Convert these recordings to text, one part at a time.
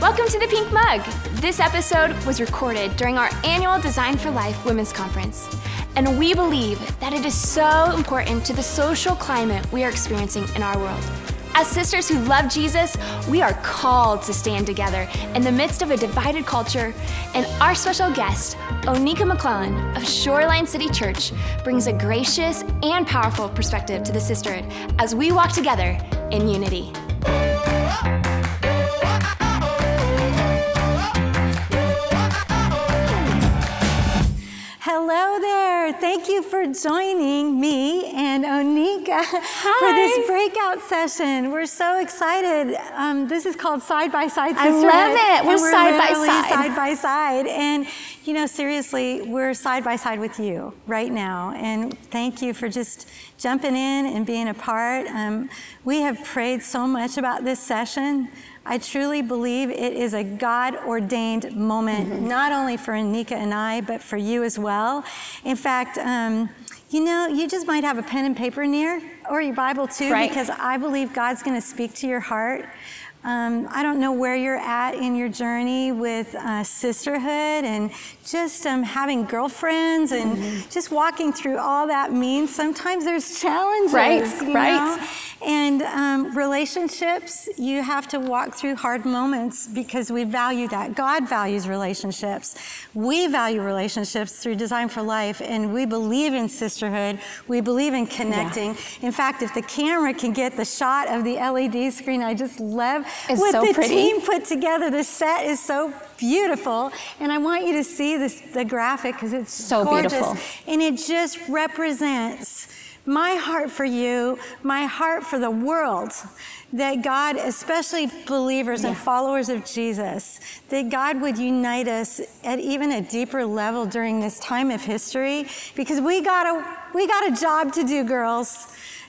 Welcome to the Pink Mug. This episode was recorded during our annual Designed for Life Women's Conference. And we believe that it is so important to the social climate we are experiencing in our world. As sisters who love Jesus, we are called to stand together in the midst of a divided culture. And our special guest, Oneka McClellan of Shoreline City Church, brings a gracious and powerful perspective to the sisterhood as we walk together in unity. Hello there. Thank you for joining me and Oneka Hi. for this breakout session. We're so excited. Um, this is called Side by Side I love it. We're and side by side. Side by side. And, you know, seriously, we're side by side with you right now. And thank you for just jumping in and being a part. Um, we have prayed so much about this session. I truly believe it is a God ordained moment, Mm-hmm. not only for Oneka and I, but for you as well. In fact, um, you know, you just might have a pen and paper near, or your Bible too, Right. because I believe God's going to speak to your heart. Um, I don't know where you're at in your journey with uh, sisterhood and just um, having girlfriends and Mm-hmm. just walking through all that means. Sometimes there's challenges, Right, right. know? And um, relationships, you have to walk through hard moments because we value that. God values relationships. We value relationships through Designed for Life, and we believe in sisterhood. We believe in connecting. In fact, if the camera can get the shot of the LED screen, I just love It's what so the pretty. team put together. The set is so beautiful, and I want you to see this the graphic because it's So gorgeous, beautiful. and it just represents my heart for you, my heart for the world. That God, especially believers and followers of Jesus, that God would unite us at even a deeper level during this time of history, because we got a we got a job to do, girls.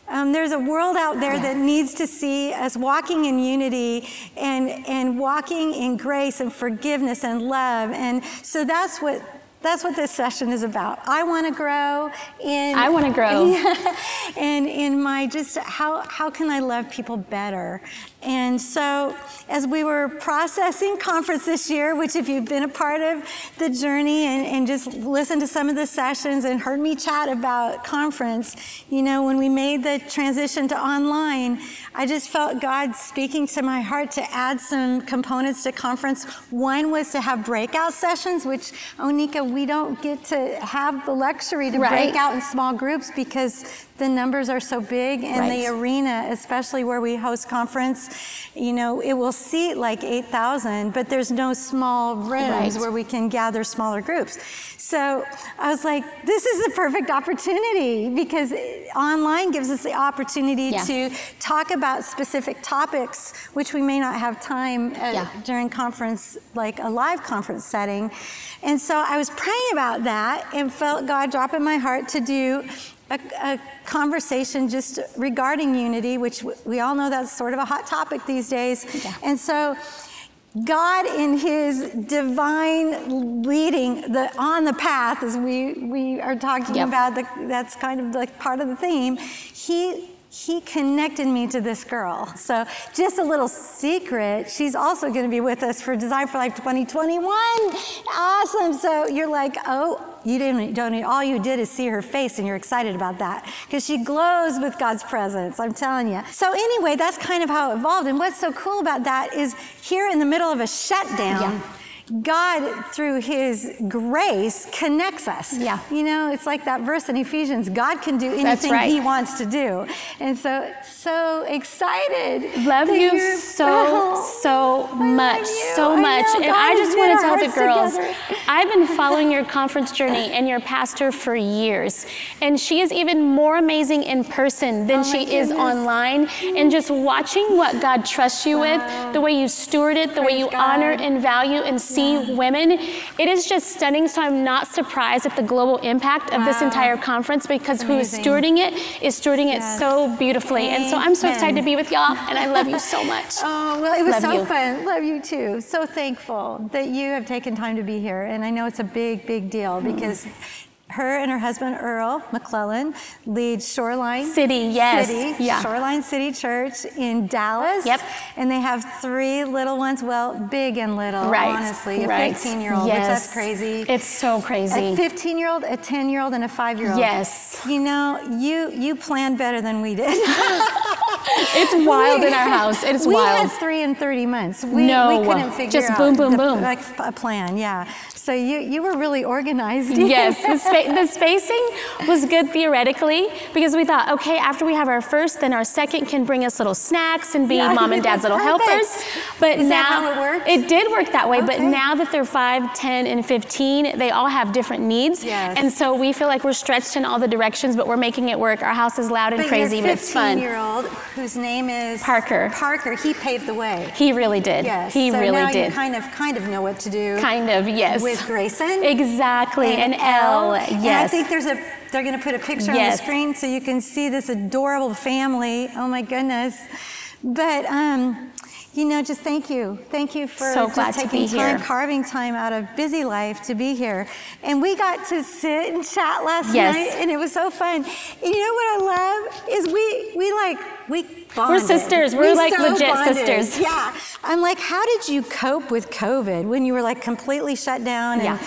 Um, there's a world out there that needs to see us walking in unity and and walking in grace and forgiveness and love, and so that's what that's what this session is about. I want to grow in. I wanna grow. and in my just how how can I love people better? And so as we were processing conference this year, which if you've been a part of the journey and, and just listened to some of the sessions and heard me chat about conference, you know, when we made the transition to online, I just felt God speaking to my heart to add some components to conference. One was to have breakout sessions, which Oneka, we don't get to have the luxury to Right. break out in small groups because the numbers are so big and the arena, especially where we host conference, you know, it will seat like 8,000, but there's no small rooms Right. where we can gather smaller groups. So I was like, this is the perfect opportunity because online gives us the opportunity Yeah. to talk about specific topics, which we may not have time at, Yeah. during conference, like a live conference setting. And so I was praying about that and felt God drop in my heart to do a, a conversation just regarding unity, which we all know that's sort of a hot topic these days. Yeah. And so God in his divine leading the on the path as we we are talking Yep. about the, that's kind of like part of the theme he he connected me to this girl. So just a little secret, she's also going to be with us for Designed for Life 2021. Awesome. So you're like, oh, you didn't, don't, need, all you did is see her face and you're excited about that because she glows with God's presence, I'm telling you. So anyway, that's kind of how it evolved. And what's so cool about that is here in the middle of a shutdown, Yeah. God, through His grace, connects us. Yeah. You know, it's like that verse in Ephesians God can do anything right. He wants to do. And so, so excited. Love you so, so much, so I much. know. And I just want to tell the girls, together. I've been following your conference journey and your pastor for years. And she is even more amazing in person than Oh she is online. And just watching what God trusts you Wow. with, the way you steward it, the way you God. honor and value and see women, it is just stunning. So I'm not surprised at the global impact of this entire conference because who is stewarding it is stewarding it so beautifully. And so I'm so excited to be with y'all, and I love you so much. Oh, well, it was Love so you. fun. Love you too. So thankful that you have taken time to be here. And I know it's a big, big deal because her and her husband Earl McClellan lead Shoreline City, yes. City, yeah. Shoreline City Church in Dallas. Yep. And they have three little ones, well, big and little, right. honestly. A right. 15 year old, yes. which that's crazy. It's so crazy. A 15 year old, a 10 year old, and a five year old. Yes. You know, you you planned better than we did. it's wild in our house. It's we wild. We had three in 30 months. We, no, we couldn't figure just out boom, boom, the, boom. Like a plan, yeah. So you you were really organized. Yes, the, spa- the spacing was good theoretically because we thought, okay, after we have our first, then our second can bring us little snacks and be Yeah, mom and dad's little perfect. helpers. But Is now that how it worked? it did work that way. But now that they're five, 10, and 15, they all have different needs. Yes. And so we feel like we're stretched in all the directions, but we're making it work. Our house is loud and But crazy, but it's fun. 15 year old, whose name is Parker. Parker, he paved the way. He really did. Yes. He so really now did. you kind of kind of know what to do. kind of, yes. With Grayson. Exactly. And, L, yes. And I think there's a they're going to put a picture on the screen so you can see this adorable family. Oh my goodness. But um you know, just thank you. Thank you for So just taking time, here. carving time out of busy life to be here. And we got to sit and chat last Yes. night, and it was so fun. And you know what I love is we we like we bonded. We're sisters. We're We like so legit bonded. sisters. Yeah. I'm like, how did you cope with COVID when you were like completely shut down and Yeah.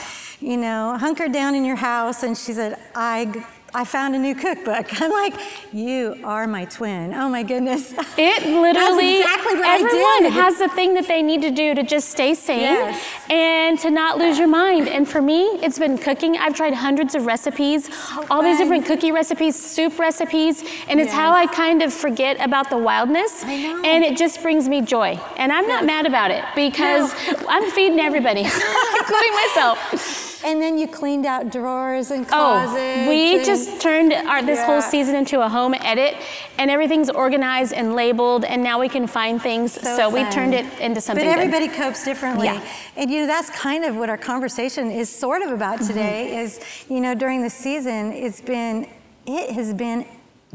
you know, hunkered down in your house? And she said, I I found a new cookbook. I'm like, you are my twin. Oh my goodness. It literally, exactly everyone has the thing that they need to do to just stay sane Yes. and to not lose your mind. And for me, it's been cooking. I've tried hundreds of recipes, all these different cookie recipes, soup recipes, and it's how I kind of forget about the wildness. I know. And it just brings me joy. And I'm not mad about it because I'm feeding everybody, including myself. And then you cleaned out drawers and closets. Oh, closets. we and- just turned our, this whole season into a home edit, and everything's organized and labeled, and now we can find things. So, So we turned it into something. But good. everybody copes differently. Yeah. And you know, that's kind of what our conversation is sort of about Mm-hmm. today is, you know, during the season, it's been, it has been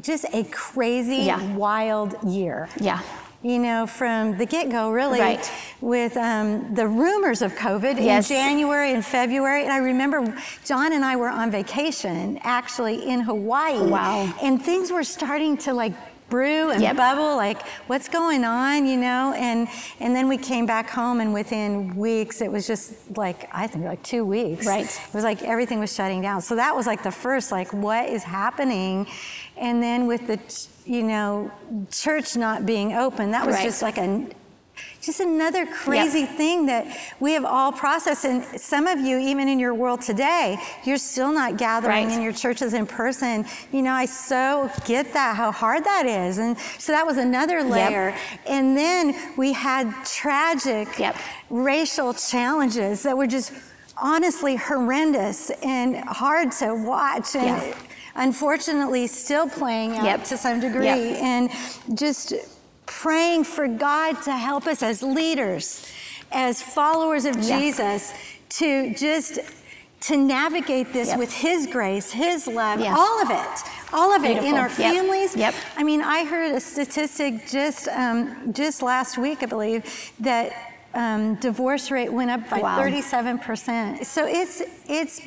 just a crazy, Yeah. wild year. Yeah. You know, from the get go, really, Right. with um, the rumors of COVID Yes. in January and February. And I remember John and I were on vacation actually in Hawaii. Wow. And things were starting to like brew and Yep. bubble like what's going on you know and and then we came back home and within weeks it was just like i think like two weeks Right. it was like everything was shutting down so that was like the first like what is happening and then with the you know church not being open that was Right. just like a just another crazy thing that we have all processed and some of you even in your world today you're still not gathering Right. in your churches in person you know i so get that how hard that is and so that was another layer and then we had tragic Yep. racial challenges that were just honestly horrendous and hard to watch and Yeah. Unfortunately still playing out Yep. to some degree Yep. and just praying for God to help us as leaders, as followers of Yeah. Jesus, to just to navigate this Yep. with His grace, His love, Yeah. all of it, all of it in Beautiful. our Yep. families. Yep. I mean, I heard a statistic just um, just last week, I believe, that um, divorce rate went up by Wow. 37 percent. So it's it's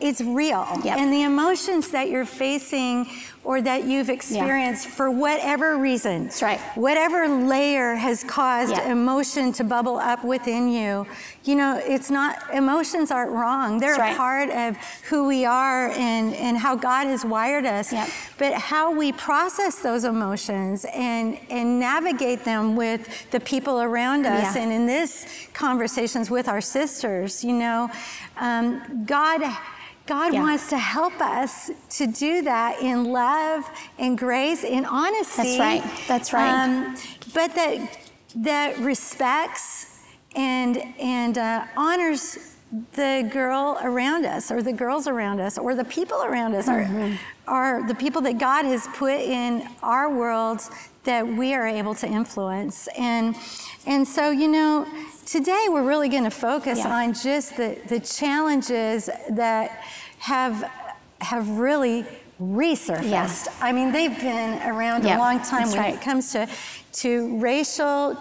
it's real. Yep. And the emotions that you're facing or that you've experienced for whatever reason, That's right. whatever layer has caused Yeah. emotion to bubble up within you, you know, it's not, emotions aren't wrong. They're right. part of who we are and, and how God has wired us. Yep. But how we process those emotions and, and navigate them with the people around us Yeah. and in this conversations with our sisters, you know, um, God God Yeah. wants to help us to do that in love and grace and honesty. That's right. That's right. Um, but that that respects and and uh, honors the girl around us, or the girls around us, or the people around us, Mm-hmm. are are the people that God has put in our worlds that we are able to influence. And and so you know. Today, we're really going to focus Yeah. on just the, the challenges that have have really resurfaced. I mean, they've been around Yep, a long time that's when right. it comes to to racial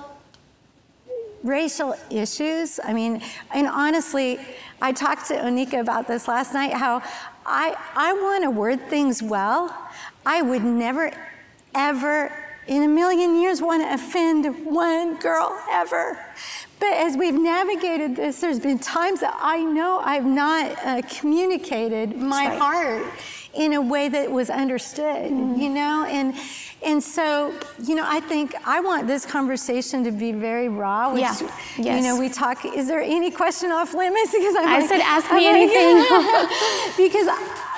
racial issues. I mean, and honestly, I talked to Oneka about this last night. How I, I want to word things well. I would never, ever in a million years want to offend one girl ever. But as we've navigated this, there's been times that I know I've not uh, communicated my right. heart in a way that was understood, mm-hmm. you know? And and so, you know, I think I want this conversation to be very raw. Which, yeah. Yes. You know, we talk. Is there any question off limits? Because I'm i like, said, ask me I'm anything. Like, because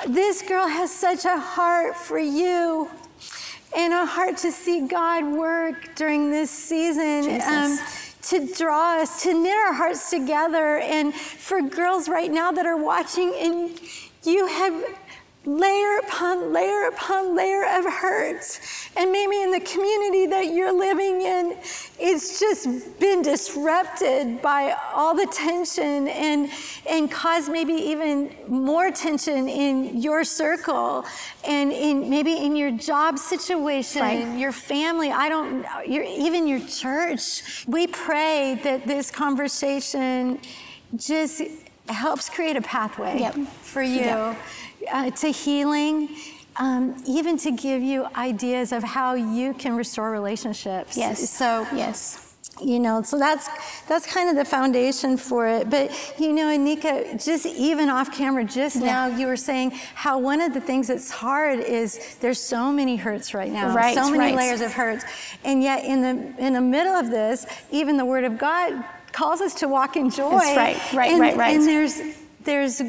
this girl has such a heart for you and a heart to see God work during this season. Um, to draw us, to knit our hearts together. And for girls right now that are watching, and you have layer upon layer upon layer of hurt. And maybe in the community that you're living in, it's just been disrupted by all the tension and, and caused maybe even more tension in your circle and in maybe in your job situation, right. your family, I don't know, your, even your church. We pray that this conversation just helps create a pathway yep. for you. Yep uh, to healing, um, even to give you ideas of how you can restore relationships. Yes. So yes. You know, so that's that's kind of the foundation for it. But you know, Oneka, just even off camera, just yeah. now you were saying how one of the things that's hard is there's so many hurts right now, right, so many right. layers of hurts, and yet in the in the middle of this, even the Word of God calls us to walk in joy. That's right, right, and, right, right. And there's there's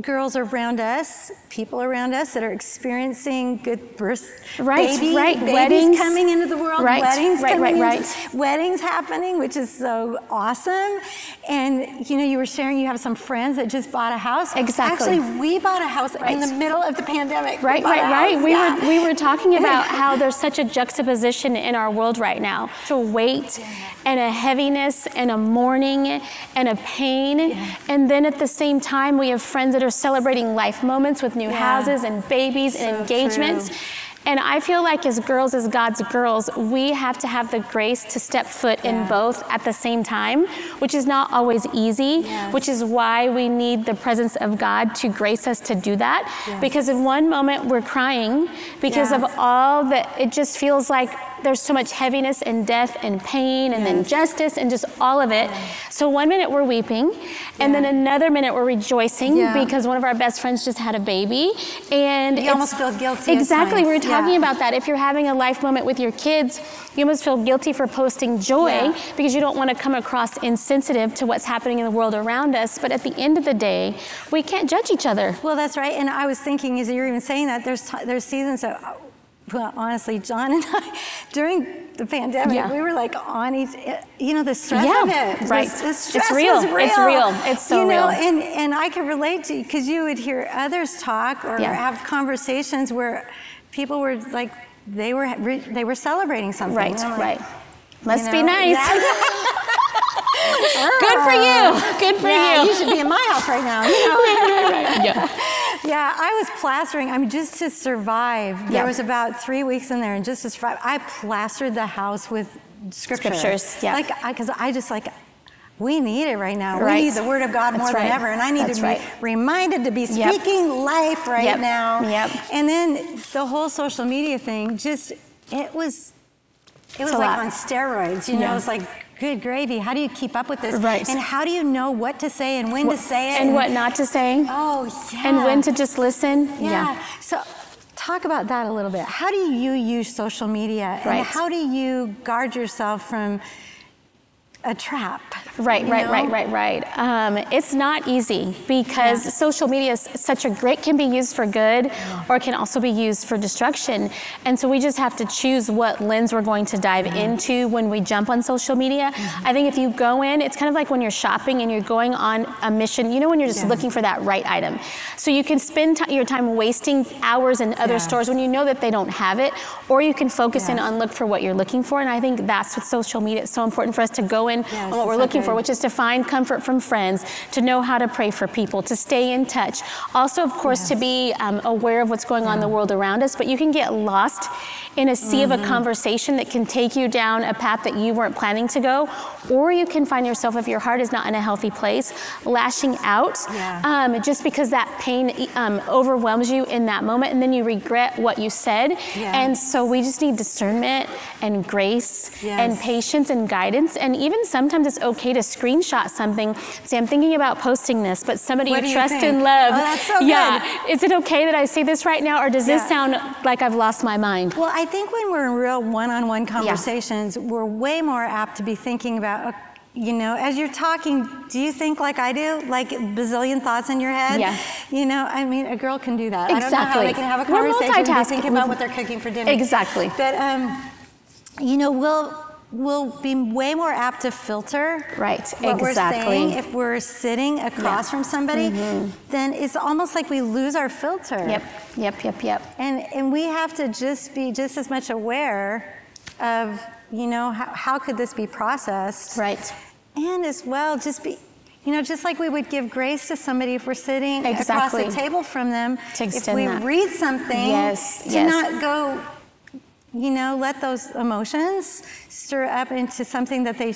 girls around us, people around us that are experiencing good birth, right, baby, right, babies weddings coming into the world, right, weddings right, coming right, right. weddings happening, which is so awesome. And you know, you were sharing you have some friends that just bought a house. Exactly. Actually, we bought a house right. in the middle of the pandemic. Right, right, right. We yeah. were we were talking about how there's such a juxtaposition in our world right now. To weight and a heaviness and a mourning and a pain. Yeah. And then at the same time, we have friends that are celebrating life moments with new yeah. houses and babies so and engagements. True. And I feel like as girls, as God's girls, we have to have the grace to step foot yeah. in both at the same time, which is not always easy, yes. which is why we need the presence of God to grace us to do that. Yes. Because in one moment we're crying because yes. of all that, it just feels like there's so much heaviness and death and pain and yes. then justice and just all of it. So one minute we're weeping, and then another minute we're rejoicing yeah. because one of our best friends just had a baby, and you almost feel guilty. Exactly, we were talking about that. If you're having a life moment with your kids, you almost feel guilty for posting joy because you don't want to come across insensitive to what's happening in the world around us. But at the end of the day, we can't judge each other. Well, that's right. And I was thinking, as you're even saying that, there's there's seasons of well, honestly, John and I, during the pandemic, yeah. we were like on each, you know, the stress yeah, of it. Right. The, the stress it's real. real. It's real. It's so you know, real. And, and I could relate to you because you would hear others talk or yeah. have conversations where people were like, they were they were celebrating something. Right, like, right. Must you know, be nice. Good for you. Good for yeah, you. You should be in my house right now. You know? right, right, right. Yeah. Yeah, I was plastering. I mean, just to survive. Yeah. There was about three weeks in there, and just to survive, I plastered the house with scripture. scriptures. Yeah. Like, because I, I, just like. We need it right now. Right. We need the Word of God more than ever. And I need That's to be right. reminded to be speaking yep. life right yep. now. Yep. And then the whole social media thing, just, it was, it was like lot. on steroids. You yeah. know, it was like good gravy. How do you keep up with this? Right. And how do you know what to say and when what, to say it? And, and, what not to say? Oh, yeah. And when to just listen? Yeah. yeah. So talk about that a little bit. How do you use social media? Right. And how do you guard yourself from a trap. Right, right, right, right, right. Um, it's not easy because yeah. social media is such a great can be used for good or can also be used for destruction. And so we just have to choose what lens we're going to dive yeah. into when we jump on social media. Mm-hmm. I think if you go in, it's kind of like when you're shopping and you're going on a mission, you know, when you're just looking for that right item. So you can spend your time wasting hours in other stores when you know that they don't have it, or you can focus in on look for what you're looking for. And I think that's what social media is so important for us to go in yes, on what we're looking okay. for, which is to find comfort from friends, to know how to pray for people, to stay in touch. Also, of course, yes. to be um, aware of what's going on in the world around us, but you can get lost in a sea mm-hmm. of a mm-hmm. conversation that can take you down a path that you weren't planning to go, or you can find yourself, if your heart is not in a healthy place, lashing out yeah. um, just because that pain um, overwhelms you in that moment, and then you regret what you said. Yeah. And so we just need discernment and grace yes. and patience and guidance. And even sometimes it's okay to screenshot something. Say, I'm thinking about posting this, but somebody what you trust and love. Oh, that's so yeah. Good. Is it okay that I say this right now, or does yeah. this sound like I've lost my mind? Well, I think when we're in real one-on-one conversations, yeah. we're way more apt to be thinking about. You know, as you're talking, do you think like I do, like bazillion thoughts in your head? Yeah. You know, I mean, a girl can do that. Exactly. I don't know how they can have a conversation and think about what they're cooking for dinner. Exactly. But um, you know, we'll we'll be way more apt to filter right what exactly. we're saying if we're sitting across yeah. from somebody mm-hmm. then it's almost like we lose our filter yep yep yep yep and and we have to just be just as much aware of you know how, how could this be processed right and as well just be you know, just like we would give grace to somebody if we're sitting exactly. across the table from them, if we that. read something, yes, to yes. not go you know, let those emotions stir up into something that they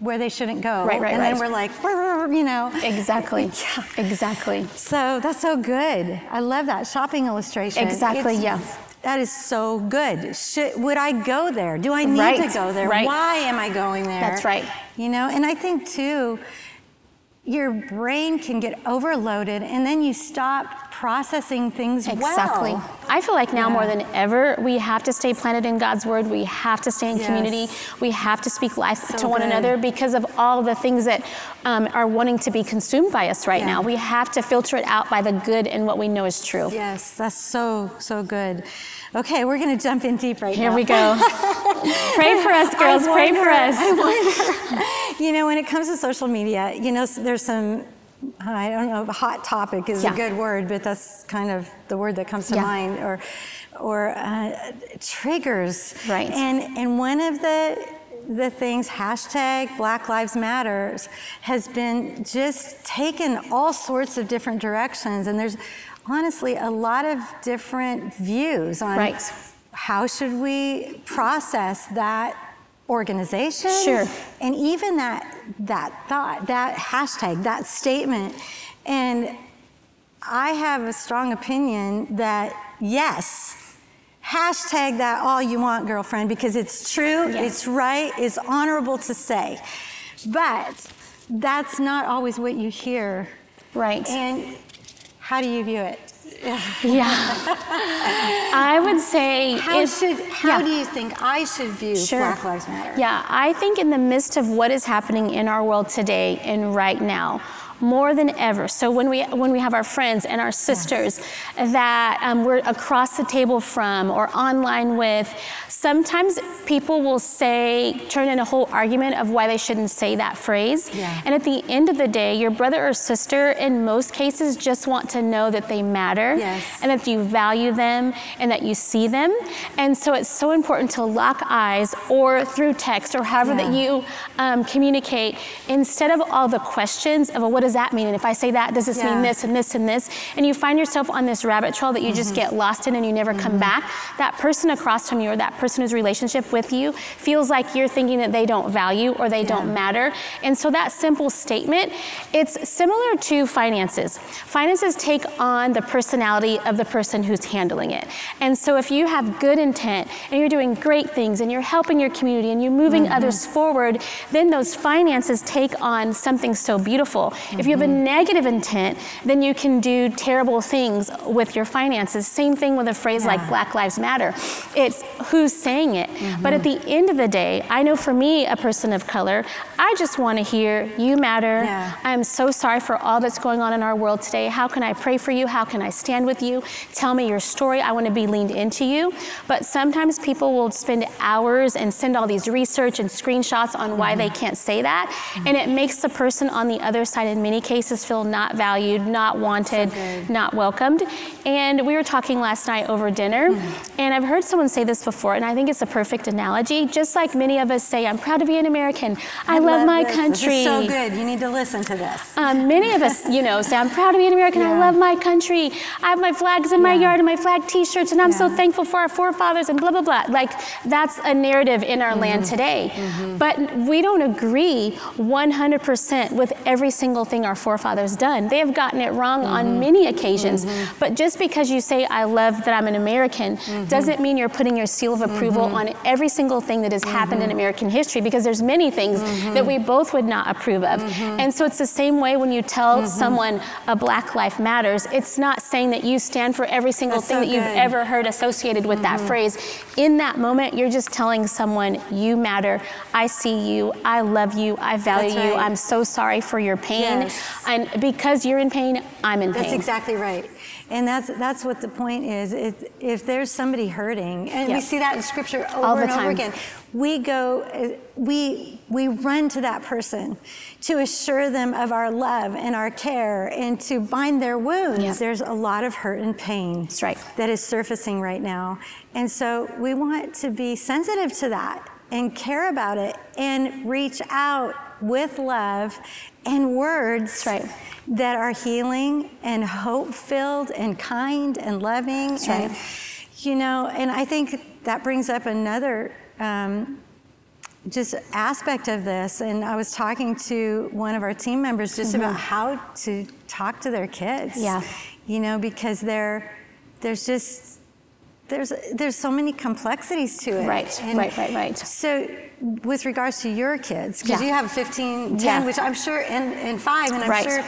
where they shouldn't go. Right, right, and right. then we're like, you know. Exactly. Yeah. Exactly. So that's so good. I love that shopping illustration. Exactly, it's, yeah. That is so good. Should, would I go there? Do I need right. to go there? Right. Why am I going there? That's right. You know, and I think too, your brain can get overloaded and then you stop processing things exactly. well. I feel like now yeah. more than ever, we have to stay planted in God's word. We have to stay in yes. community. We have to speak life so to one good. another because of all the things that um, are wanting to be consumed by us right yeah. now. We have to filter it out by the good and what we know is true. Yes, that's so, so good. Okay, we're going to jump in deep right Here now. Here we go. Pray for us, girls. Pray for us. You know, when it comes to social media, you know, there's some I don't know, hot topic is yeah. a good word, but that's kind of the word that comes to yeah. mind, or, or uh, triggers. Right. And and one of the the things hashtag Black Lives Matters has been just taken all sorts of different directions, and there's honestly a lot of different views on right. how should we process that organization. Sure. And even that that thought, that hashtag, that statement. And I have a strong opinion that yes, hashtag that all you want, girlfriend, because it's true, yes. it's right, it's honorable to say. But that's not always what you hear. Right. And how do you view it? Yeah. I would say. How if, should? How yeah. do you think I should view sure. Black Lives Matter? Yeah, I think in the midst of what is happening in our world today and right now, more than ever. So when we when we have our friends and our sisters yeah. that um, we're across the table from or online with, sometimes people will say turn in a whole argument of why they shouldn't say that phrase. Yeah. And at the end of the day, your brother or sister in most cases just want to know that they matter yes. and that you value them and that you see them. And so it's so important to lock eyes or through text or however yeah. that you um, communicate instead of all the questions of well, what does that mean? And if I say that, does this yeah. mean this and this and this? And you find yourself on this rabbit trail that you mm-hmm. just get lost in and you never mm-hmm. come back. That person across from you or that person whose relationship with you feels like you're thinking that they don't value or they yeah. don't matter. And so that simple statement, it's similar to finances. Finances take on the personality of the person who's handling it. And so if you have good intent and you're doing great things and you're helping your community and you're moving mm-hmm. others forward, then those finances take on something so beautiful. Mm-hmm. If you have a mm-hmm. negative intent, then you can do terrible things with your finances. Same thing with a phrase yeah. like Black Lives Matter. It's who's saying it. Mm-hmm. But at the end of the day, I know for me, a person of color, I just want to hear you matter. Yeah. I'm so sorry for all that's going on in our world today. How can I pray for you? How can I stand with you? Tell me your story. I want to be leaned into you. But sometimes people will spend hours and send all these research and screenshots on why mm-hmm. they can't say that. Mm-hmm. And it makes the person on the other side many cases feel not valued, not wanted, so not welcomed. And we were talking last night over dinner, mm-hmm. and I've heard someone say this before, and I think it's a perfect analogy. Just like many of us say, I'm proud to be an American, I, I love, love, my this. country. This is so good. You need to listen to this. Um, many of us, you know, say, I'm proud to be an American, yeah. I love my country, I have my flags in my yard and my flag t shirts, and I'm yeah. so thankful for our forefathers, and blah, blah, blah. Like, that's a narrative in our mm-hmm. land today. Mm-hmm. But we don't agree 100% with every single thing our forefathers done. They have gotten it wrong mm-hmm. on many occasions. Mm-hmm. But just because you say, I love that I'm an American, mm-hmm. doesn't mean you're putting your seal of approval mm-hmm. on every single thing that has happened in mm-hmm. American history because there's many things mm-hmm. that we both would not approve of. And so it's the same way when you tell someone a Black Life Matters, it's not saying that you stand for every single That's thing so that you've ever heard associated with that phrase. In that moment, you're just telling someone, you matter, I see you, I love you, I value right. you, I'm so sorry for your pain. Yes. And because you're in pain, I'm in pain. That's exactly right. And that's that's what the point is. If, if there's somebody hurting, and we see that in scripture over and over again, we go, we we run to that person to assure them of our love and our care and to bind their wounds. Yeah. There's a lot of hurt and pain that's right. that is surfacing right now. And so we want to be sensitive to that and care about it and reach out with love and words right. that are healing and hope filled and kind and loving. That's and, right. You know, and I think that brings up another um, just aspect of this. And I was talking to one of our team members just mm-hmm. about how to talk to their kids. Yeah. You know, because they're, there's just, there's there's so many complexities to it. Right, and right, right, right. So with regards to your kids, because yeah. you have 15, 10, yeah. which I'm sure, and, and five, and I'm right. sure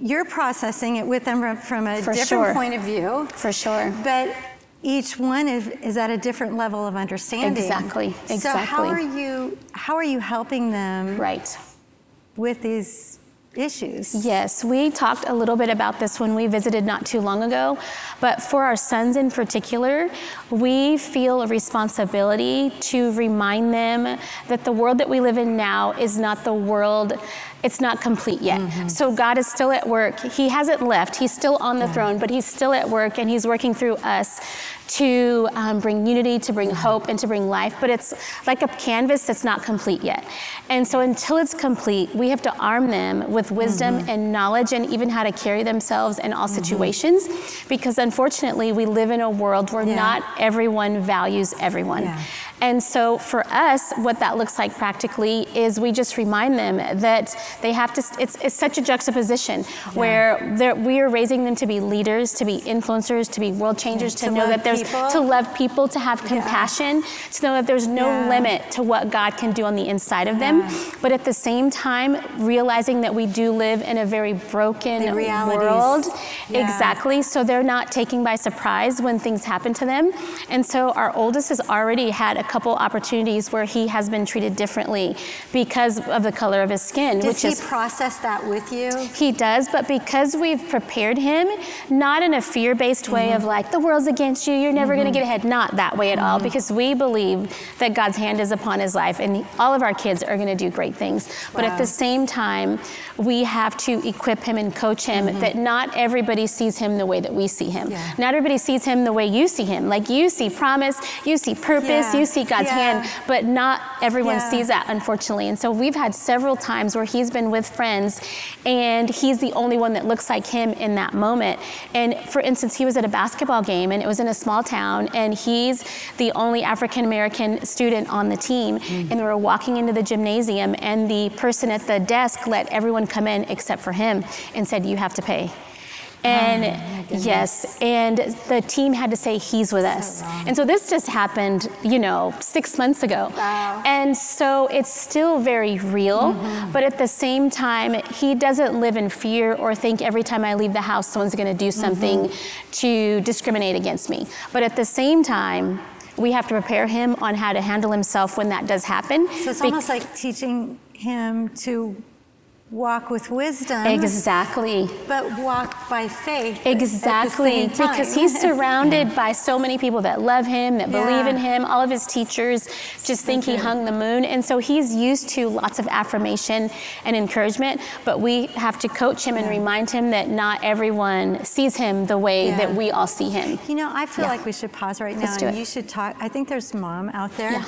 you're processing it with them from, a For different sure. point of view. For sure. But each one is, is at a different level of understanding. Exactly. Exactly. So how are you how are you helping them right with these issues. Yes, we talked a little bit about this when we visited not too long ago, but for our sons in particular, we feel a responsibility to remind them that the world that we live in now is not the world it's not complete yet. Mm-hmm. So God is still at work. He hasn't left. He's still on the yeah. throne, but He's still at work and He's working through us to um, bring unity, to bring hope, and to bring life. But it's like a canvas that's not complete yet. And so until it's complete, we have to arm them with wisdom mm-hmm. and knowledge and even how to carry themselves in all mm-hmm. situations. Because unfortunately, we live in a world where yeah. not everyone values everyone. Yeah. And so for us, what that looks like practically is we just remind them that they have to, it's, it's such a juxtaposition yeah. where we are raising them to be leaders, to be influencers, to be world changers, to, to know that there's, people. to love people, to have compassion, yeah. to know that there's no yeah. limit to what God can do on the inside of them. But at the same time, realizing that we do live in a very broken world. Exactly. So they're not taken by surprise when things happen to them. And so our oldest has already had a couple opportunities where he has been treated differently because of the color of his skin. Does which he is, process that with you? He does, but because we've prepared him, not in a fear-based way mm-hmm. of like the world's against you, you're never mm-hmm. going to get ahead. Not that way at mm-hmm. all, because we believe that God's hand is upon his life, and all of our kids are going to do great things. Wow. But at the same time, we have to equip him and coach him mm-hmm. that not everybody sees him the way that we see him. Yeah. Not everybody sees him the way you see him. Like you see promise, you see purpose, yeah. you see see God's yeah. hand, but not everyone yeah. sees that, unfortunately. And so we've had several times where he's been with friends and he's the only one that looks like him in that moment. And for instance, he was at a basketball game and it was in a small town and he's the only African American student on the team. Mm-hmm. And we were walking into the gymnasium and the person at the desk let everyone come in except for him and said, You have to pay. And oh, yes, and the team had to say he's with us. and so this just happened, you know, six months ago. Wow. And so it's still very real, mm-hmm. but at the same time, he doesn't live in fear or think every time I leave the house, someone's going to do something mm-hmm. to discriminate against me. But at the same time, we have to prepare him on how to handle himself when that does happen. So it's Be- almost like teaching him to walk with wisdom. Exactly. But walk by faith. Exactly. Because he's surrounded by so many people that love him, that yeah. believe in him. All of his teachers just think he mm-hmm. hung the moon. And so he's used to lots of affirmation and encouragement. But we have to coach him yeah. and remind him that not everyone sees him the way yeah. that we all see him. You know, I feel like we should pause right now and you should talk. I think there's mom out there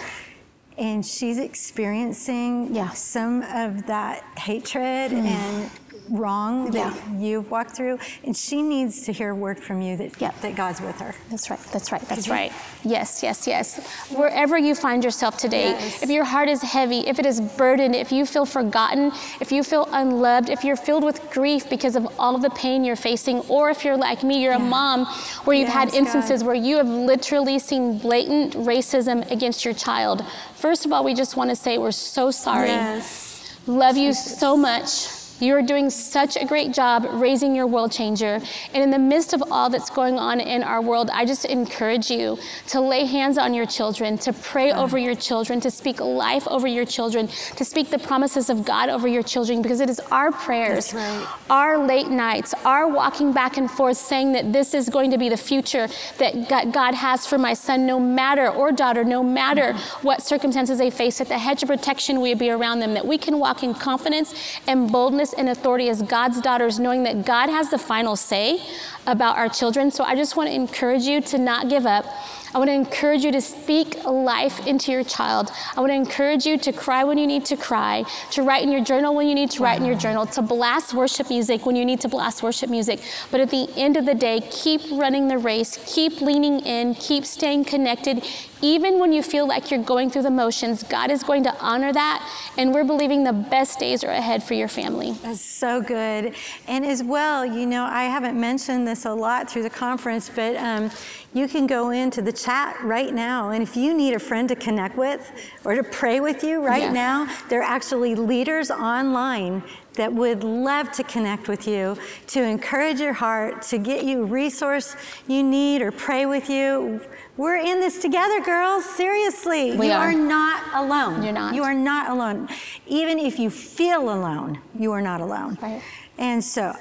and she's experiencing yeah. some of that hatred mm. and wrong that yeah. you've walked through, and she needs to hear a word from you that, yep. that God's with her. That's right. That's right. That's right. Yes, yes, yes. Wherever you find yourself today, yes. if your heart is heavy, if it is burdened, if you feel forgotten, if you feel unloved, if you're filled with grief because of all of the pain you're facing, or if you're like me, you're yeah. a mom where you've yes, had instances God. where you have literally seen blatant racism against your child. First of all, we just want to say we're so sorry. Yes. Love you so much. You are doing such a great job raising your world changer. And in the midst of all that's going on in our world, I just encourage you to lay hands on your children, to pray over your children, to speak life over your children, to speak the promises of God over your children, because it is our prayers, right. our late nights, our walking back and forth saying that this is going to be the future that God has for my son, no matter, or daughter, no matter what circumstances they face, that the hedge of protection will be around them, that we can walk in confidence and boldness and authority as God's daughters, knowing that God has the final say about our children. So I just want to encourage you to not give up. I want to encourage you to speak life into your child. I want to encourage you to cry when you need to cry, to write in your journal when you need to write in your journal, to blast worship music when you need to blast worship music. But at the end of the day, keep running the race, keep leaning in, keep staying connected. Even when you feel like you're going through the motions, God is going to honor that, and we're believing the best days are ahead for your family. That's so good. And as well, you know, I haven't mentioned this a lot through the conference, but um, you can go into the chat right now. And if you need a friend to connect with or to pray with you right yeah. now, there are actually leaders online that would love to connect with you, to encourage your heart, to get you resource you need or pray with you. We're in this together, girls. Seriously. We you are. are not alone. You're not. You are not alone. Even if you feel alone, you are not alone. Right. And so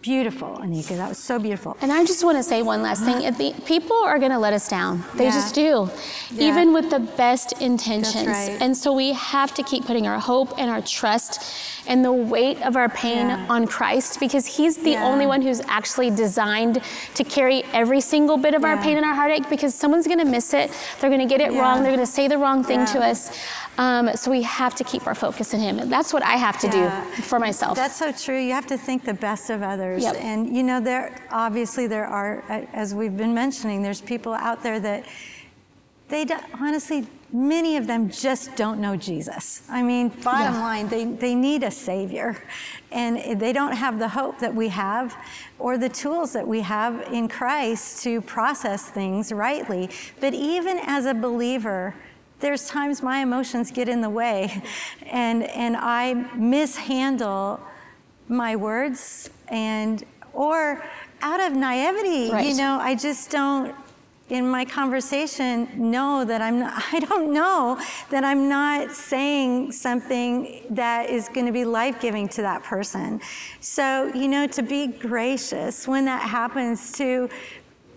Beautiful, Oneka. That was so beautiful. And I just want to say one last thing. The, people are going to let us down. They yeah. just do, yeah. even with the best intentions. Right. And so we have to keep putting our hope and our trust and the weight of our pain yeah. on Christ because He's the only one who's actually designed to carry every single bit of our pain and our heartache because someone's going to miss it. They're going to get it wrong. They're going to say the wrong thing to us. Um, so we have to keep our focus in Him. That's what I have to yeah. do for myself. That's so true. You have to think the best of others. Yep. And you know, there obviously there are, as we've been mentioning, there's people out there that they honestly many of them just don't know Jesus. I mean, bottom yeah. line, they, they need a Savior. And they don't have the hope that we have or the tools that we have in Christ to process things rightly. But even as a believer, there's times my emotions get in the way and, and I mishandle my words and or out of naivety, right. you know, I just don't in my conversation know that I'm not, I don't know that I'm not saying something that is going to be life-giving to that person. So, you know, to be gracious when that happens to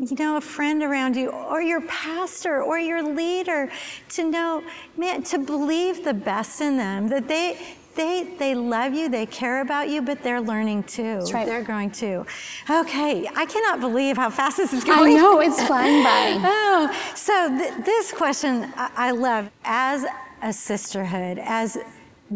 you know, a friend around you or your pastor or your leader to know, man, to believe the best in them, that they, they, they love you, they care about you, but they're learning too. That's right. They're growing too. Okay, I cannot believe how fast this is going. I know, it's flying by. oh, so th- this question I-, I love. As a sisterhood, as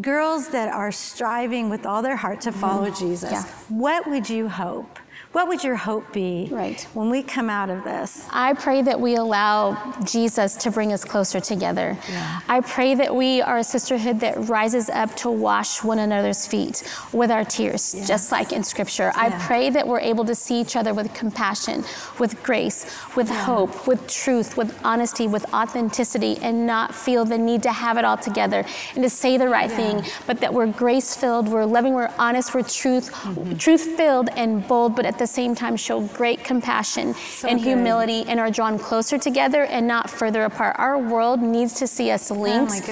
girls that are striving with all their heart to follow mm. Jesus, yeah. what would you hope? What would your hope be right. when we come out of this? I pray that we allow Jesus to bring us closer together. Yeah. I pray that we are a sisterhood that rises up to wash one another's feet with our tears, yes. just like in Scripture. Yeah. I pray that we're able to see each other with compassion, with grace, with yeah. hope, with truth, with honesty, with authenticity, and not feel the need to have it all together and to say the right thing, but that we're grace filled, we're loving, we're honest, we're truth, mm-hmm. truth filled and bold, but at the the same time show great compassion so and good. humility and are drawn closer together and not further apart. Our world needs to see us linked oh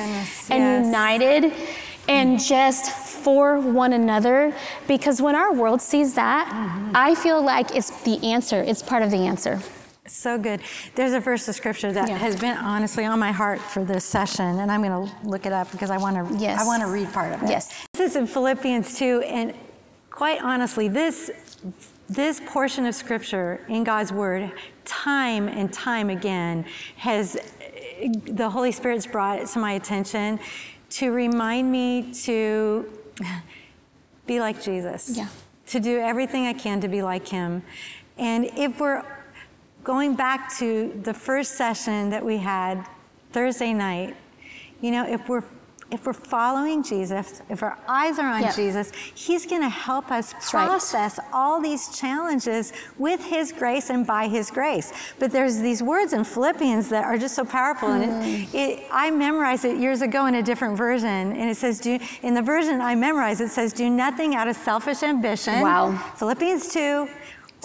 and yes. united and just for one another because when our world sees that, mm-hmm. I feel like it's the answer, it's part of the answer. So good. There's a verse of scripture that yeah. has been honestly on my heart for this session, and I'm going to look it up because I want to. Yes. I want to read part of it. Yes. This is in Philippians 2, and quite honestly, this this portion of scripture in God's word, time and time again, has the Holy Spirit's brought it to my attention to remind me to be like Jesus. Yeah. To do everything I can to be like Him, and if we're going back to the first session that we had Thursday night, you know, if we're if we're following Jesus, if our eyes are on yep. Jesus, He's going to help us process right. all these challenges with His grace and by His grace. But there's these words in Philippians that are just so powerful. Mm. And it, hmm. it, I memorized it years ago in a different version. And it says, do, in the version I memorized, it says, do nothing out of selfish ambition. Wow. Philippians 2,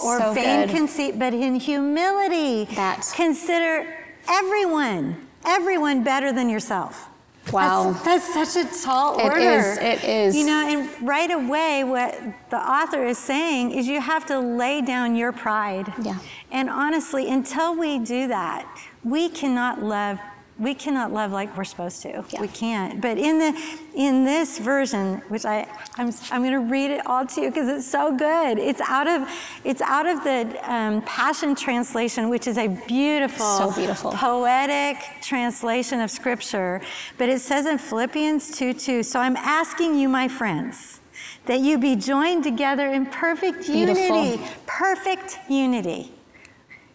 or so vain good. conceit, but in humility, that. consider everyone, everyone better than yourself. Wow. That's, that's, such a tall order. It is, it is. You know, and right away, what the author is saying is you have to lay down your pride. Yeah. And honestly, until we do that, we cannot love we cannot love like we're supposed to. Yeah. We can't. But in the in this version, which I I'm, I'm going to read it all to you because it's so good. It's out of it's out of the um, Passion Translation, which is a beautiful, so beautiful, poetic translation of Scripture. But it says in Philippians 2:2. So I'm asking you, my friends, that you be joined together in perfect beautiful. unity. Perfect unity.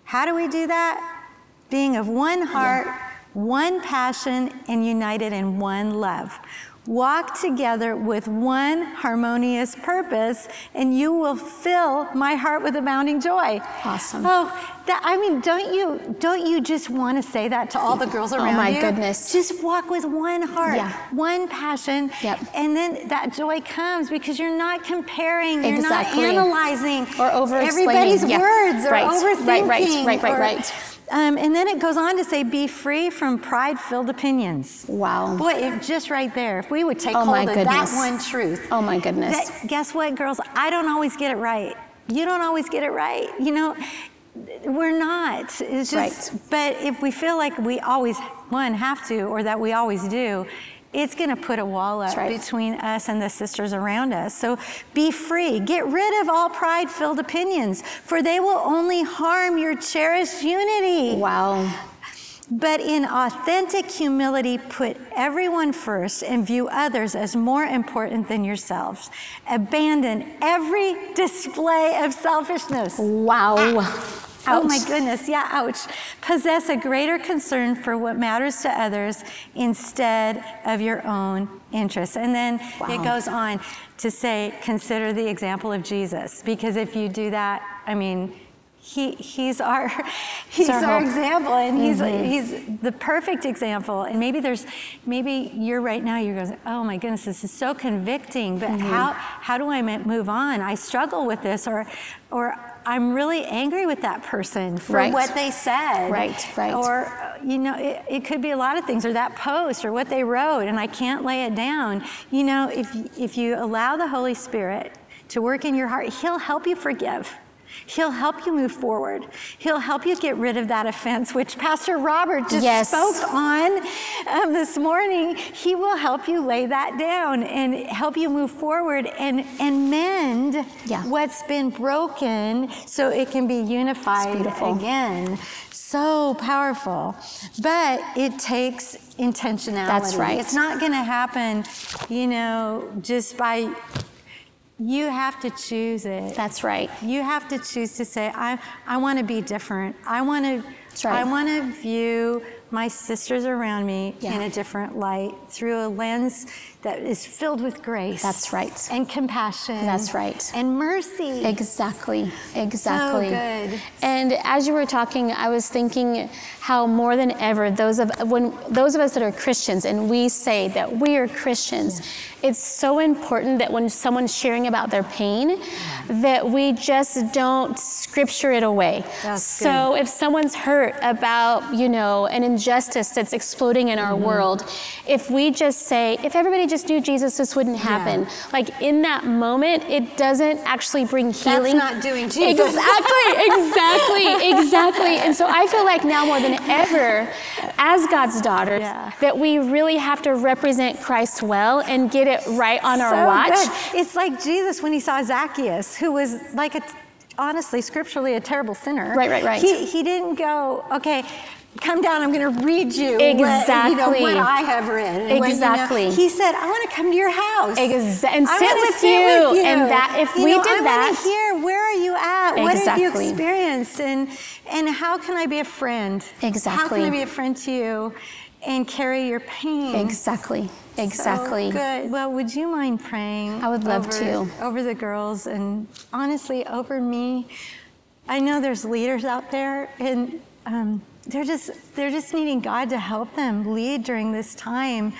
How do we do that? Being of one heart. Yeah one passion, and united in one love. Walk together with one harmonious purpose, and you will fill my heart with abounding joy. Awesome. Oh, that, I mean, don't you don't you just want to say that to all the girls oh, around you? Oh my you? goodness! Just walk with one heart, yeah. one passion, yep. and then that joy comes because you're not comparing, you're not analyzing, or over everybody's yeah. words, or right. overthinking, right, right, right, right, right. Um, and then it goes on to say, be free from pride filled opinions. Wow. Boy, it, just right there. If we would take oh hold of that one truth. Oh my goodness. That, guess what, girls? I don't always get it right. You don't always get it right. You know, we're not. It's just, right. but if we feel like we always, one, have to, or that we always do, it's going to put a wall up right. between us and the sisters around us. So be free. Get rid of all pride filled opinions, for they will only harm your cherished unity. Wow. But in authentic humility, put everyone first and view others as more important than yourselves. Abandon every display of selfishness. Wow. Ah. Ouch. Oh my goodness, yeah, ouch. Possess a greater concern for what matters to others instead of your own interests. And then wow. it goes on to say, consider the example of Jesus. Because if you do that, I mean, he, he's our he's our, our example and mm-hmm. he's he's the perfect example and maybe there's maybe you're right now you're going oh my goodness this is so convicting but mm-hmm. how how do I move on I struggle with this or or I'm really angry with that person for right. what they said. Right, right. Or, you know, it, it, could be a lot of things, or that post, or what they wrote, and I can't lay it down. You know, if, if you allow the Holy Spirit to work in your heart, He'll help you forgive. He'll help you move forward. He'll help you get rid of that offense, which Pastor Robert just yes. spoke on um, this morning. He will help you lay that down and help you move forward and, and mend yeah. what's been broken so it can be unified again. So powerful. But it takes intentionality. That's right. It's not going to happen, you know, just by you have to choose it. That's right. You have to choose to say, I, I want to be different. I want to, right. I want to view my sisters around me yeah. in a different light through a lens that is filled with grace. That's right. And compassion. That's right. And mercy. Exactly. Exactly. So good. And as you were talking, I was thinking how more than ever those of when those of us that are Christians and we say that we are Christians, it's so important that when someone's sharing about their pain, that we just don't scripture it away. That's so good. if someone's hurt about, you know, an injustice that's exploding in our Mm-hmm. world, if we just say, if everybody just knew Jesus, this wouldn't happen. Like in that moment, it doesn't actually bring healing. That's not doing Jesus. Exactly, exactly, exactly. And so I feel like now more than ever, as God's daughters, Yeah. that we really have to represent Christ well and get it right on our So watch. good. It's like Jesus when he saw Zacchaeus, who was like a, honestly, scripturally, a terrible sinner. Right, right, right. He, he didn't go, okay, come down, I'm going to read you what, you know, Exactly. what I have read. And what, you know, Exactly. he said, I want to come to your house. Exa- and sit with sit you. with you. And that- if You we know, did I that- want to hear where are you at? What have you experienced? And and how can I be a friend? Exactly. How can I be a friend to you and carry your pain? Exactly, exactly. So good. Well, would you mind praying? I would love over, to. Over the girls and honestly over me. I know there's leaders out there and um, they're just they're just needing God to help them lead during this time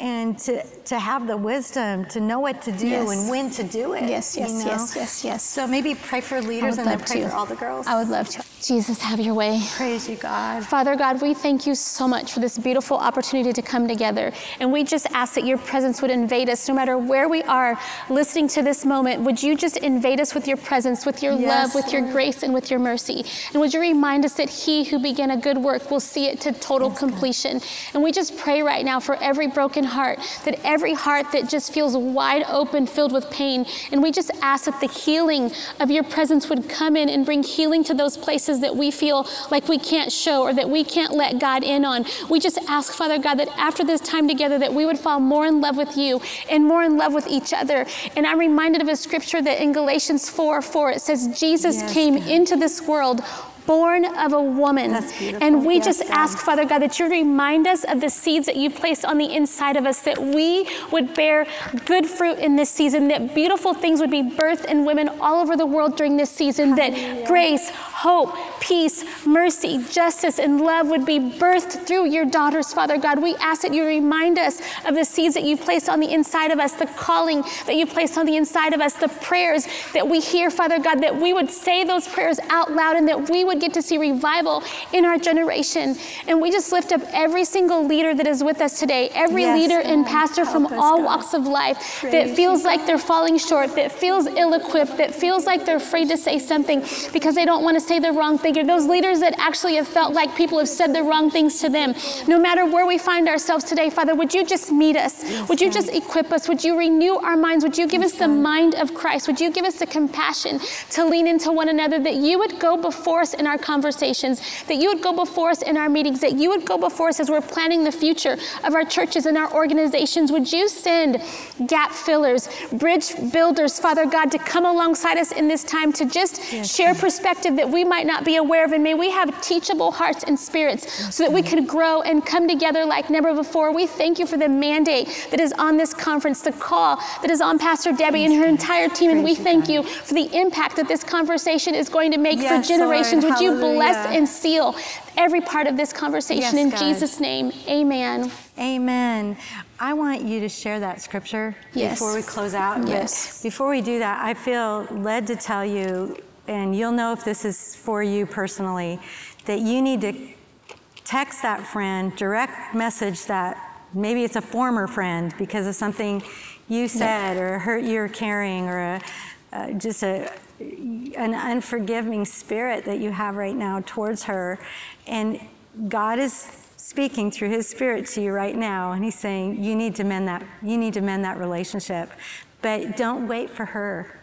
and to, to have the wisdom to know what to do Yes. and when to do it. Yes, you yes, know? yes, yes, yes. So maybe pray for leaders and then pray to. for all the girls. I would love to. Jesus, have your way. Praise you, God. Father God, we thank you so much for this beautiful opportunity to come together. And we just ask that your presence would invade us no matter where we are listening to this moment. Would you just invade us with your presence, with your Yes, love, with your grace, and with your mercy? And would you remind us that he who began a good work will see it to total completion? And we just pray right now for every broken heart, that every heart that just feels wide open, filled with pain. And we just ask that the healing of your presence would come in and bring healing to those places that we feel like we can't show or that we can't let God in on. We just ask, Father God, that after this time together, that we would fall more in love with you and more in love with each other. And I'm reminded of a scripture that in Galatians 4 4, it says, Jesus Yes, came God. into this world born of a woman. And we Yes, just God. ask, Father God, that you remind us of the seeds that you've placed on the inside of us, that we would bear good fruit in this season, that beautiful things would be birthed in women all over the world during this season, that grace, hope, peace, mercy, justice, and love would be birthed through your daughters, Father God. We ask that you remind us of the seeds that you placed on the inside of us, the calling that you placed on the inside of us, the prayers that we hear, Father God, that we would say those prayers out loud and that we would get to see revival in our generation. And we just lift up every single leader that is with us today, every Yes, leader and pastor from us, all God. walks of life that feels like they're falling short, that feels ill equipped, that feels like they're afraid to say something because they don't want to say the wrong thing. Or those leaders that actually have felt like people have said the wrong things to them. No matter where we find ourselves today, Father, would you just meet us? Would you just equip us? Would you renew our minds? Would you give us the mind of Christ? Would you give us the compassion to lean into one another? That you would go before us in our conversations, that you would go before us in our meetings, that you would go before us as we're planning the future of our churches and our organizations. Would you send gap fillers, bridge builders, Father God, to come alongside us in this time to just share perspective that we might not be aware of? And may we have teachable hearts and spirits so that we could grow and come together like never before. We thank you for the mandate that is on this conference, the call that is on Pastor Debbie and her entire team. And we thank you for the impact that this conversation is going to make Yes, for generations. Lord. Would you bless and seal every part of this conversation Yes, in God. Jesus' name? Amen. Amen. I want you to share that scripture Yes. before we close out. But Yes. Before we do that, I feel led to tell you, and you'll know if this is for you personally, that you need to text that friend, direct message that maybe it's a former friend because of something you said or a hurt you're carrying or a, uh, just a, an unforgiving spirit that you have right now towards her. And God is speaking through his spirit to you right now and he's saying you need to mend that you need to mend that relationship. But don't wait for her.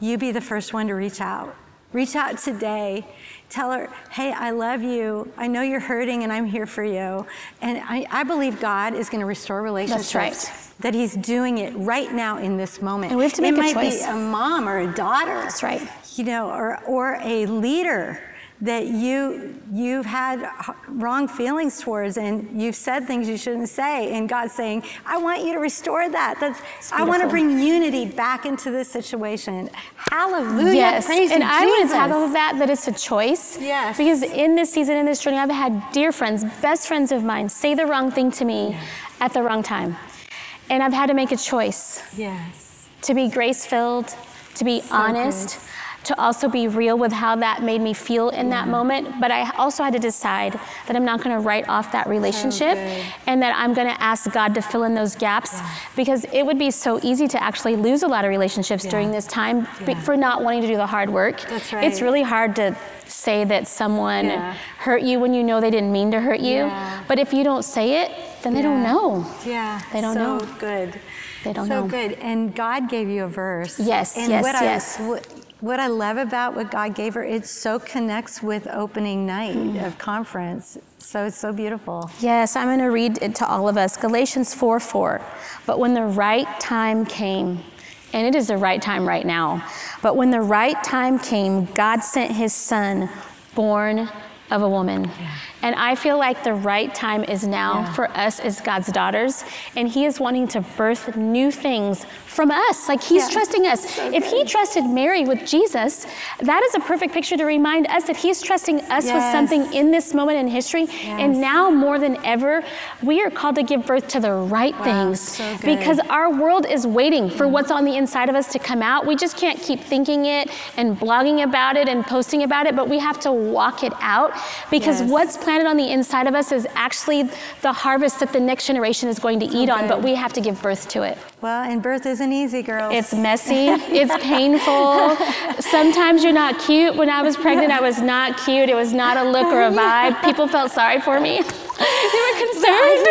You be the first one to reach out. Reach out today. Tell her, hey, I love you. I know you're hurting and I'm here for you. And I, I believe God is going to restore relationships. That's right. That He's doing it right now in this moment. And we have to it make a might be a mom or a daughter. That's right. You know, or, or a leader that you you've had wrong feelings towards and you've said things you shouldn't say and God's saying I want you to restore that that's I want to bring unity back into this situation hallelujah Yes, praise and I want to tackle that that it's a choice. Yes. Because in this season, in this journey, I've had dear friends, best friends of mine, say the wrong thing to me at the wrong time. And I've had to make a choice. Yes. To be grace filled, to be so honest. Good to also be real with how that made me feel in that mm. moment. But I also had to decide that I'm not going to write off that relationship so and that I'm going to ask God to fill in those gaps yeah. because it would be so easy to actually lose a lot of relationships yeah. during this time yeah. for not wanting to do the hard work. That's right. It's really hard to say that someone hurt you when you know they didn't mean to hurt you. But if you don't say it, then they don't know. Yeah. They don't so know. good. They don't so know. So good. And God gave you a verse. Yes, and yes, what yes. I, what, what I love about what God gave her, it so connects with opening night mm. of conference. So it's so beautiful. Yes, I'm going to read it to all of us. Galatians 4 4. But when the right time came, and it is the right time right now, but when the right time came, God sent his son, born of a woman. Yeah. And I feel like the right time is now yeah. for us as God's daughters. And He is wanting to birth new things from us. Like He's yeah. trusting us. So if He trusted Mary with Jesus, that is a perfect picture to remind us that He's trusting us yes. with something in this moment in history. Yes. And now more than ever, we are called to give birth to the right wow, things so because our world is waiting for mm. what's on the inside of us to come out. We just can't keep thinking it and blogging about it and posting about it, but we have to walk it out because yes. what's planted on the inside of us is actually the harvest that the next generation is going to eat on, but we have to give birth to it. Well, and birth isn't easy, girls. It's messy, it's painful. Sometimes you're not cute. When I was pregnant, I was not cute. It was not a look or a vibe. People felt sorry for me. they were concerned.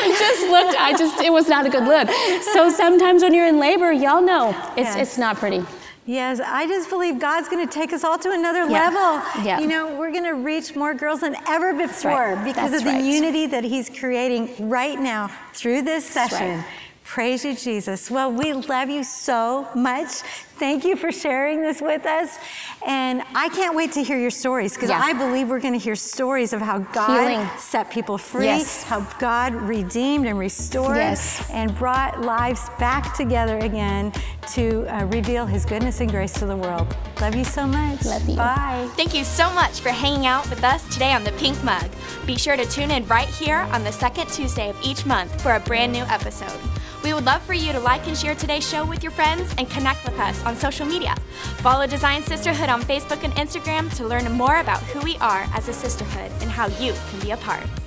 I just looked, I just, it was not a good look. So sometimes when you're in labor, y'all know it's, yes. it's not pretty. Yes, I just believe God's going to take us all to another yeah. level. Yeah. You know, we're going to reach more girls than ever before right. because That's of the right. unity that He's creating right now through this session. Right. Praise you, Jesus. Well, we love you so much. Thank you for sharing this with us. And I can't wait to hear your stories because yeah. I believe we're going to hear stories of how God Healing. set people free, yes. how God redeemed and restored yes. and brought lives back together again to uh, reveal his goodness and grace to the world. Love you so much. Love you. Bye. Thank you so much for hanging out with us today on The Pink Mug. Be sure to tune in right here on the second Tuesday of each month for a brand new episode. We would love for you to like and share today's show with your friends and connect with us on social media. Follow Designed Sisterhood on Facebook and Instagram to learn more about who we are as a sisterhood and how you can be a part.